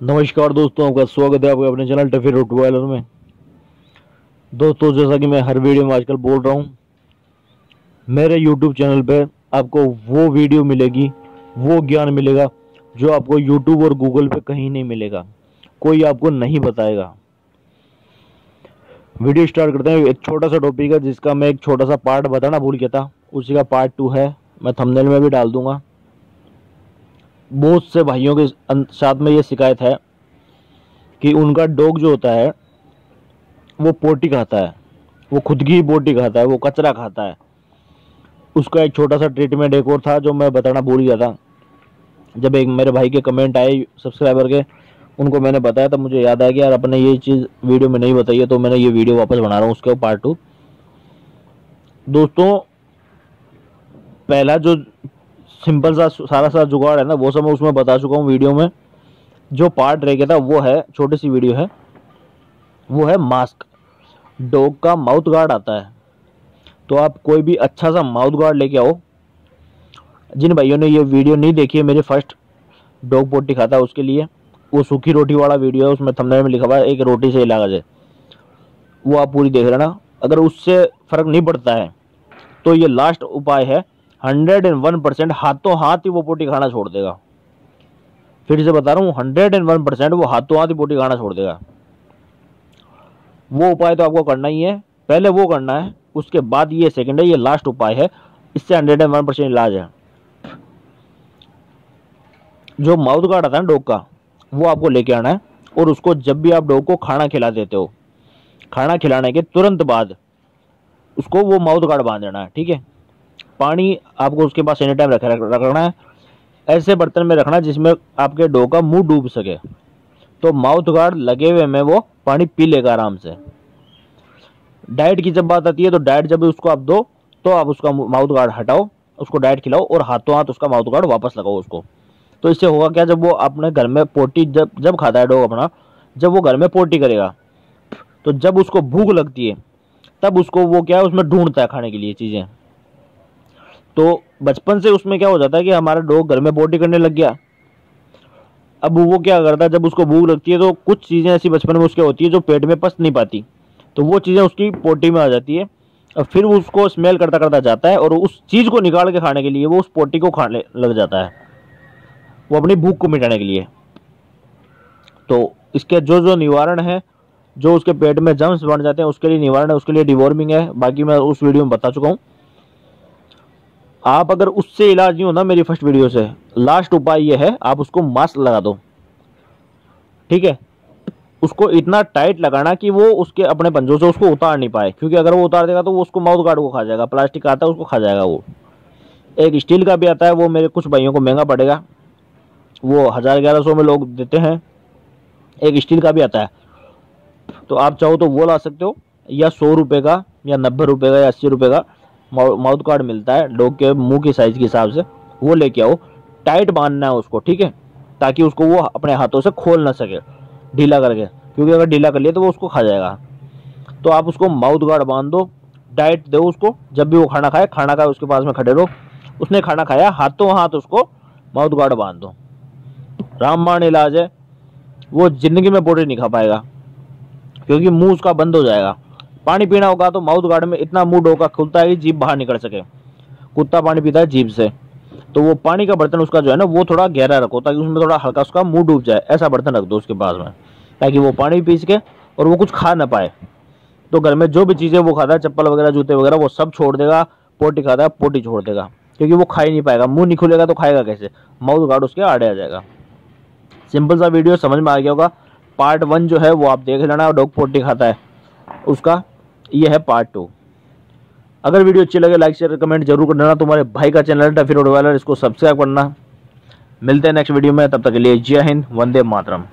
नमस्कार दोस्तों, आपका स्वागत है आपके अपने चैनल टफी रोटवाइलर में। दोस्तों, जैसा कि मैं हर वीडियो में आजकल बोल रहा हूँ, मेरे यूट्यूब चैनल पे आपको वो वीडियो मिलेगी, वो ज्ञान मिलेगा, जो आपको यूट्यूब और गूगल पे कहीं नहीं मिलेगा, कोई आपको नहीं बताएगा। वीडियो स्टार्ट करते हैं, एक छोटा सा टॉपिक है, जिसका मैं एक छोटा सा पार्ट बताना भूल गया था, उसी का पार्ट टू है, मैं थंबनेल में भी डाल दूँगा। बहुत से भाइयों के साथ में ये शिकायत है कि उनका डॉग जो होता है, वो पोटी खाता है। वो खुद की पोटी खाता है, वो कचरा खाता है। उसका एक छोटा सा ट्रीटमेंट एक और था जो मैं बताना भूल गया था। जब एक मेरे भाई के कमेंट आए सब्सक्राइबर के, उनको मैंने बताया तब मुझे याद आया कि यार अपने ये चीज़ वीडियो में नहीं बताई है तो मैंने ये वीडियो वापस बना रहा हूँ, उसके पार्ट टू दोस्तों, पहला जो सिंपल सा, सारा सा जुगाड़ है ना, वो सब मैं उसमें बता चुका हूँ वीडियो में। जो पार्ट रह गया था, वो है, छोटी सी वीडियो है, वो है मास्क डॉग का माउथ गार्ड आता है। तो आप कोई भी अच्छा सा माउथ गार्ड लेके आओ। जिन भाइयों ने ये वीडियो नहीं देखी है, मेरे फ़र्स्ट डॉग पोटी खाता है उसके लिए। वो सूखी रोटी वाला वीडियो है, उसमें थंबनेल में लिखा हुआ है, एक रोटी से इलाज है। वो आप पूरी देख लेना। अगर उससे फ़र्क नहीं पड़ता है तो ये लास्ट उपाय है हंड्रेड एंड वन परसेंट हाथों हाथ ही वो पोटी खाना छोड़ देगा। फिर से बता रहा हूँ, हंड्रेड एंड वन परसेंट वो हाथों हाथ ही पोटी खाना छोड़ देगा। वो उपाय तो आपको करना ही है। पहले वो करना है, उसके बाद ये सेकेंड है, ये लास्ट उपाय है। इससे हंड्रेड एंड वन परसेंट इलाज है। जो माउथ गार्ड आता है डॉग का, वो आपको लेके आना है और उसको जब भी आप डॉग को खाना खिला देते हो, खाना खिलाने के तुरंत बाद उसको वो माउथ गार्ड बाँध देना है, ठीक है? पानी आपको उसके पास एनी टाइम रख रखना है। ऐसे बर्तन में रखना जिसमें आपके डो का मुँह डूब सके। तो माउथ गार्ड लगे हुए में वो पानी पी लेगा आराम से। डाइट की जब बात आती है तो डाइट जब उसको आप दो तो आप उसका माउथ गार्ड हटाओ, उसको डाइट खिलाओ और हाथों हाथ उसका माउथ गार्ड वापस लगाओ उसको। तो इससे होगा क्या? जब वो अपने घर में पोटी जब जब खाता है डॉग अपना, जब वो घर में पोटी करेगा तो जब उसको भूख लगती है, तब उसको वो क्या है? उसमें ढूंढता है खाने के लिए चीज़ें। तो बचपन से उसमें क्या हो जाता है कि हमारा डॉग घर में पोटी करने लग गया। अब वो क्या करता है, जब उसको भूख लगती है तो कुछ चीज़ें ऐसी बचपन में उसके होती है जो पेट में पस नहीं पाती। तो वो चीज़ें उसकी पोटी में आ जाती है और फिर उसको स्मेल करता करता जाता है और उस चीज़ को निकाल के खाने के लिए वो उस पोटी को खाने लग जाता है। वो अपनी भूख को मिटाने के लिए। तो इसके जो जो निवारण है, जो उसके पेट में जम्स बन जाते हैं, उसके लिए निवारण है, उसके लिए डिवॉर्मिंग है, बाकी मैं उस वीडियो में बता चुका हूँ। आप अगर उससे इलाज नहीं होना मेरी फ़र्स्ट वीडियो से लास्ट उपाय ये है, आप उसको मास्क लगा दो। ठीक है? उसको इतना टाइट लगाना कि वो उसके अपने पंजों से उसको उतार नहीं पाए, क्योंकि अगर वो उतार देगा तो वो उसको माउथ गार्ड को खा जाएगा प्लास्टिक आता है उसको खा जाएगा वो। एक स्टील का भी आता है, वो मेरे कुछ भाइयों को महँगा पड़ेगा। वो हज़ार ग्यारह सौ में लोग देते हैं, एक स्टील का भी आता है। तो आप चाहो तो वो ला सकते हो, या सौ रुपये का, या नब्बे रुपये का, या अस्सी रुपये का। माउथ गार्ड मिलता है, डॉग के मुँह की साइज़ के हिसाब से, वो लेके आओ टाइट बांधना है उसको, ठीक है? ताकि उसको वो अपने हाथों से खोल ना सके, ढीला करके, क्योंकि अगर ढीला कर लिया तो वो उसको खा जाएगा। तो आप उसको माउथ गार्ड बाँध दो डाइट दो उसको, जब भी वो खाना खाए खाना खाए, उसके पास में खड़े रहो। उसने खाना खाया, हाथों हाथ उसको माउथ गार्ड बाँध दो। रामबाण इलाज है, वो ज़िंदगी में पोटी नहीं खा पाएगा, क्योंकि मुँह उसका बंद हो जाएगा। पानी पीना होगा तो माउथ गार्ड में इतना मुँह डोका खुलता है कि जीप बाहर निकल सके। कुत्ता पानी पीता है जीप से। तो वो पानी का बर्तन उसका जो है ना, वो थोड़ा गहरा रखो ताकि उसमें थोड़ा हल्का उसका मुँह डूब जाए। ऐसा बर्तन रख दो उसके पास में, ताकि वो पानी पी सके और वो कुछ खा ना पाए। तो घर में जो भी चीज़ें वो खाता है, चप्पल वगैरह, जूते वगैरह, वो सब छोड़ देगा, पोटी खाता है, पोटी छोड़ देगा, क्योंकि वो खा ही नहीं पाएगा। मुँह नहीं खुलेगा तो खाएगा कैसे? माउथ गार्ड उसके आड़े आ जाएगा। सिंपल सा वीडियो समझ में आ गया होगा। पार्ट वन जो है वो आप देख लेना, डॉग पोटी खाता है। उसका ये है पार्ट टू अगर वीडियो अच्छी लगे लाइक शेयर कमेंट ज़रूर कर देना तुम्हारे भाई का चैनल डफी रोड वाला इसको सब्सक्राइब करना। मिलते हैं नेक्स्ट वीडियो में, तब तक के लिए जय हिंद, वंदे मातरम।